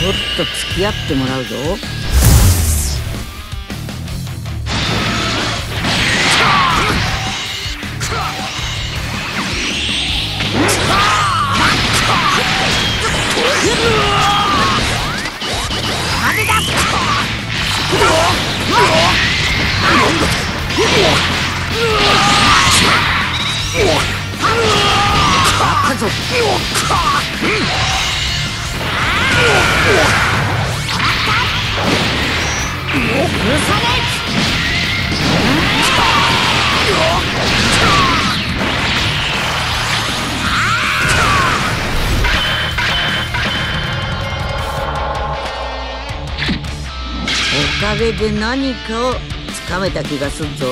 ちょっと付き合ってもらうぞ。おかげで何かをつかめた気がするぞ。